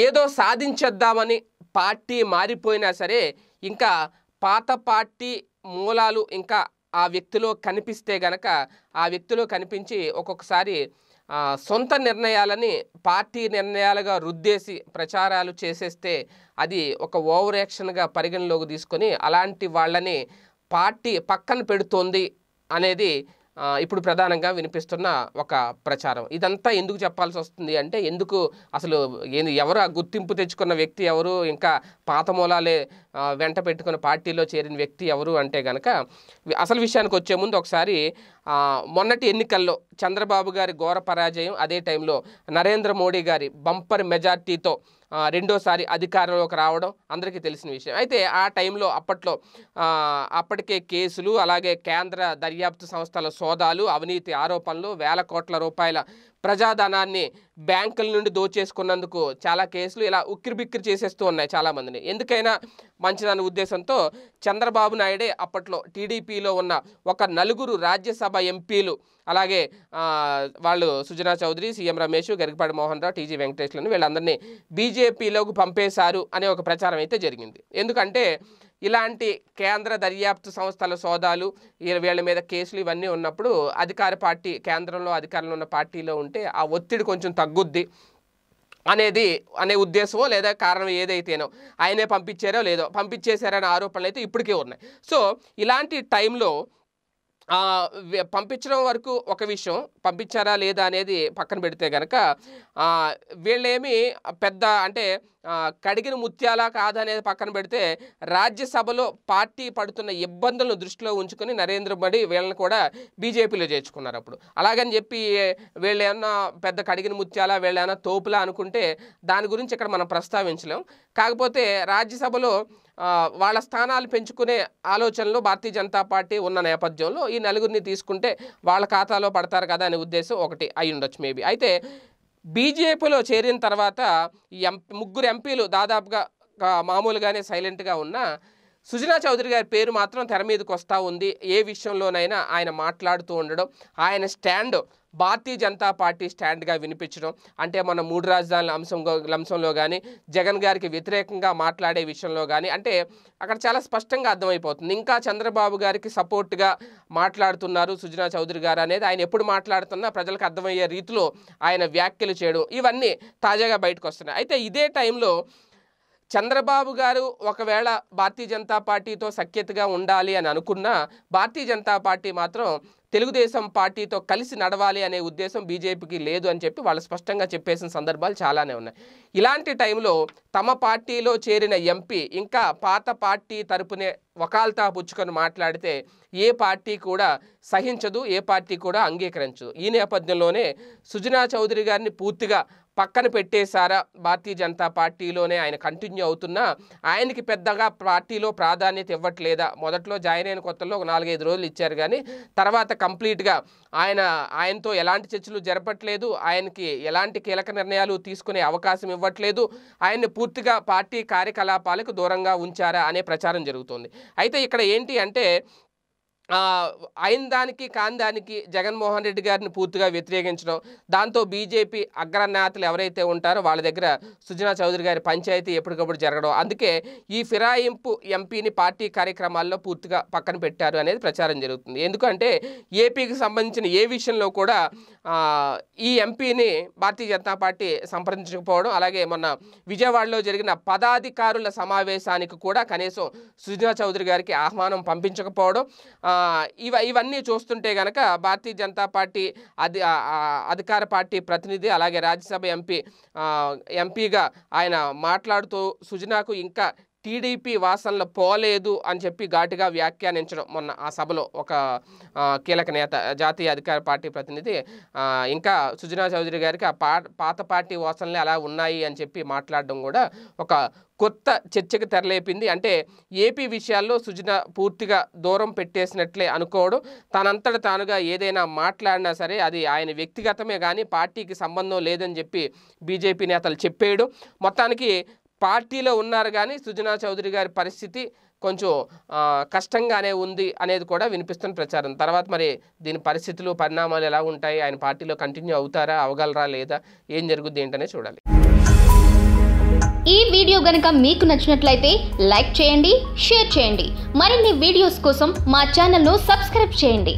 ఏదో సాధించేద్దామని పార్టీ మారిపోయినా సరే ఇంకా పాత పార్టీ మూలాలు ఇంకా ఆ వ్యక్తిలో కనిపిస్తే గనక ఆ వ్యక్తిలో కనిపించి ఒక్కొక్కసారి సొంత నిర్ణయాలని పార్టీ నిర్ణయాలుగా రుద్దేసి ప్రచారాలు చేసేస్తే అది ఒక ఓవర్ యాక్షన్గా పరిగణలోకి తీసుకొని అలాంటి వాళ్ళని పార్టీ పక్కన పెడుతోంది అనేది ఇప్పుడు ప్రధానంగా వినిపిస్తున్న ఒక ప్రచారం. ఇదంతా ఎందుకు చెప్పాల్సి వస్తుంది అంటే ఎందుకు అసలు ఎవరు ఆ గుర్తింపు తెచ్చుకున్న వ్యక్తి ఎవరు ఇంకా పాత మూలాలే వెంట పెట్టుకున్న పార్టీలో చేరిన వ్యక్తి ఎవరు అంటే గనక అసలు విషయానికి వచ్చే ముందు ఒకసారి మొన్నటి ఎన్నికల్లో చంద్రబాబు గారి ఘోర పరాజయం అదే టైంలో నరేంద్ర మోడీ గారి బంపర్ మెజార్టీతో రెండోసారి అధికారంలోకి రావడం అందరికీ తెలిసిన విషయం. అయితే ఆ టైంలో అప్పట్లో అప్పటికే కేసులు అలాగే కేంద్ర దర్యాప్తు సంస్థల సోదాలు అవినీతి ఆరోపణలు వేల కోట్ల రూపాయల ప్రజాధనాన్ని బ్యాంకుల నుండి దోచేసుకున్నందుకు చాలా కేసులు ఇలా ఉక్కిరిబిక్కిరి చేసేస్తూ ఉన్నాయి చాలామందిని. ఎందుకైనా మంచిదన్న ఉద్దేశంతో చంద్రబాబు నాయుడే అప్పట్లో టీడీపీలో ఉన్న ఒక నలుగురు రాజ్యసభ ఎంపీలు అలాగే వాళ్ళు సుజనా చౌదరి సీఎం రమేష్ గరికపాటి మోహన్ రావు టీజీ వెంకటేష్లను వీళ్ళందరినీ బీజేపీలోకి పంపేశారు అనే ఒక ప్రచారం అయితే జరిగింది. ఎందుకంటే ఇలాంటి కేంద్ర దర్యాప్తు సంస్థల సోదాలు వీళ్ళ మీద కేసులు ఇవన్నీ ఉన్నప్పుడు అధికార పార్టీ కేంద్రంలో అధికారంలో ఉన్న పార్టీలో ఉంటే ఆ ఒత్తిడి కొంచెం తగ్గుద్ది అనేది అనే ఉద్దేశమో లేదా కారణం ఏదైతేనో ఆయనే పంపించారో లేదో పంపించేశారనే ఆరోపణలు అయితే ఇప్పటికే ఉన్నాయి. సో ఇలాంటి టైంలో పంపించడం వరకు ఒక విషయం. పంపించారా లేదా అనేది పక్కన పెడితే కనుక వీళ్ళేమి పెద్ద అంటే కడిగిన ముత్యాలా కాదనేది పక్కన పెడితే రాజ్యసభలో పార్టీ పడుతున్న ఇబ్బందులను దృష్టిలో ఉంచుకొని నరేంద్ర మోడీ వీళ్ళని కూడా బీజేపీలో చేర్చుకున్నారు అప్పుడు. అలాగని చెప్పి వీళ్ళేమన్నా పెద్ద కడిగిన ముత్యాలా వీళ్ళేమన్నా తోపులా అనుకుంటే దాని గురించి ఇక్కడ మనం ప్రస్తావించలేం. కాకపోతే రాజ్యసభలో వాళ్ళ స్థానాలు పెంచుకునే ఆలోచనలో భారతీయ జనతా పార్టీ ఉన్న నేపథ్యంలో ఈ నలుగురిని తీసుకుంటే వాళ్ళ ఖాతాలో పడతారు కదా అనే ఉద్దేశం ఒకటి అయి ఉండొచ్చు మేబీ. అయితే బీజేపీలో చేరిన తర్వాత ఈ ముగ్గురు ఎంపీలు దాదాపుగా మామూలుగానే సైలెంట్గా ఉన్న సుజనా చౌదరి గారి పేరు మాత్రం తెర మీదకి వస్తూ ఉంది. ఏ విషయంలోనైనా ఆయన మాట్లాడుతూ ఉండడం ఆయన స్టాండ్ భారతీయ జనతా పార్టీ స్టాండ్గా వినిపించడం అంటే మన మూడు రాజధానుల అంశం అంశంలో కానీ జగన్ గారికి వ్యతిరేకంగా మాట్లాడే విషయంలో కానీ అంటే అక్కడ చాలా స్పష్టంగా అర్థమైపోతుంది. ఇంకా చంద్రబాబు గారికి సపోర్ట్గా మాట్లాడుతున్నారు సుజనా చౌదరి గారు అనేది. ఆయన ఎప్పుడు మాట్లాడుతున్నా ప్రజలకు అర్థమయ్యే రీతిలో ఆయన వ్యాఖ్యలు చేయడం ఇవన్నీ తాజాగా బయటకు వస్తున్నాయి. అయితే ఇదే టైంలో చంద్రబాబు గారు ఒకవేళ భారతీయ జనతా పార్టీతో సఖ్యతగా ఉండాలి అని అనుకున్నా భారతీయ జనతా పార్టీ మాత్రం తెలుగుదేశం పార్టీతో కలిసి నడవాలి అనే ఉద్దేశం బీజేపీకి లేదు అని చెప్పి వాళ్ళు స్పష్టంగా చెప్పేసిన సందర్భాలు చాలానే ఉన్నాయి. ఇలాంటి టైంలో తమ పార్టీలో చేరిన ఎంపీ ఇంకా పాత పార్టీ తరపునే వకాల్తా పుచ్చుకొని మాట్లాడితే ఏ పార్టీ కూడా సహించదు ఏ పార్టీ కూడా అంగీకరించదు. ఈ నేపథ్యంలోనే సుజనా చౌదరి గారిని పూర్తిగా పక్కన పెట్టేశారా? భారతీయ జనతా పార్టీలోనే ఆయన కంటిన్యూ అవుతున్నా ఆయనకి పెద్దగా పార్టీలో ప్రాధాన్యత ఇవ్వట్లేదా? మొదట్లో జాయిన్ అయిన కొత్తలో ఒక నాలుగైదు రోజులు ఇచ్చారు కానీ తర్వాత కంప్లీట్గా ఆయన ఆయనతో ఎలాంటి చర్చలు జరపట్లేదు ఆయనకి ఎలాంటి కీలక నిర్ణయాలు తీసుకునే అవకాశం ఇవ్వట్లేదు ఆయన్ని పూర్తిగా పార్టీ కార్యకలాపాలకు దూరంగా ఉంచారా అనే ప్రచారం జరుగుతోంది. అయితే ఇక్కడ ఏంటి అంటే అయిన దానికి కాని దానికి జగన్మోహన్ రెడ్డి గారిని పూర్తిగా వ్యతిరేకించడం దాంతో బీజేపీ అగ్రనేతలు ఎవరైతే ఉంటారో వాళ్ళ దగ్గర సుజనా చౌదరి గారి పంచాయతీ ఎప్పటికప్పుడు జరగడం. అందుకే ఈ ఫిరాయింపు ఎంపీని పార్టీ కార్యక్రమాల్లో పూర్తిగా పక్కన పెట్టారు అనేది ప్రచారం జరుగుతుంది. ఎందుకంటే ఏపీకి సంబంధించిన ఏ విషయంలో కూడా ఈ ఎంపీని భారతీయ జనతా పార్టీ సంప్రదించకపోవడం అలాగే మొన్న విజయవాడలో జరిగిన పదాధికారుల సమావేశానికి కూడా కనీసం సుజనా చౌదరి గారికి ఆహ్వానం పంపించకపోవడం ఇవ ఇవన్నీ చూస్తుంటే గనక భారతీయ జనతా పార్టీ అది అధికార పార్టీ ప్రతినిధి అలాగే రాజ్యసభ ఎంపీ ఎంపీగా ఆయన మాట్లాడుతూ సుజనాకు ఇంకా టీడీపీ వాసనలు పోలేదు అని చెప్పి ఘాటుగా వ్యాఖ్యానించడం మొన్న ఆ సభలో ఒక కీలక నేత జాతీయ అధికార పార్టీ ప్రతినిధి ఇంకా సుజనా చౌదరి గారికి ఆ పా పాత పార్టీ వాసనలే అలా ఉన్నాయి అని చెప్పి మాట్లాడడం కూడా ఒక కొత్త చర్చకు తెరలేపింది. అంటే ఏపీ విషయాల్లో సుజన పూర్తిగా దూరం పెట్టేసినట్లే అనుకోవడం తనంతట తానుగా ఏదైనా మాట్లాడినా సరే అది ఆయన వ్యక్తిగతమే కానీ పార్టీకి సంబంధం లేదని చెప్పి బీజేపీ నేతలు చెప్పేయడం మొత్తానికి పార్టీలో ఉన్నారు కానీ సుజనా చౌదరి గారి పరిస్థితి కొంచెం కష్టంగానే ఉంది అనేది కూడా వినిపిస్తున్న ప్రచారం. తర్వాత మరి దీని పరిస్థితులు పరిణామాలు ఎలా ఉంటాయి? ఆయన పార్టీలో కంటిన్యూ అవుతారా? అవగలరా? లేదా? ఏం జరుగుద్ది ఏంటనే చూడాలి. ఈ వీడియో గనక మీకు నచ్చినట్లయితే లైక్ చేయండి షేర్ చేయండి. మరిన్ని వీడియోస్ కోసం మా ఛానల్ను సబ్స్క్రైబ్ చేయండి.